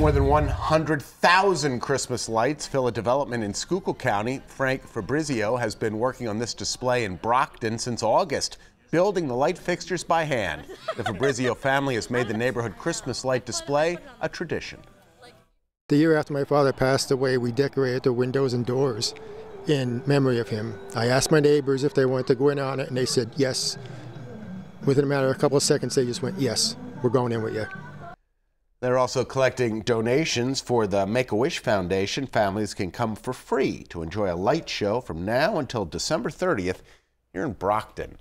More than 100,000 Christmas lights fill a development in Schuylkill County. Frank Fabrizio has been working on this display in Brockton since August, building the light fixtures by hand. The Fabrizio family has made the neighborhood Christmas light display a tradition. The year after my father passed away, we decorated the windows and doors in memory of him. I asked my neighbors if they wanted to go in on it, and they said yes. Within a matter of a couple of seconds, they just went, yes, we're going in with you. They're also collecting donations for the Make a Wish Foundation. Families can come for free to enjoy a light show from now until December 30th here in Brockton.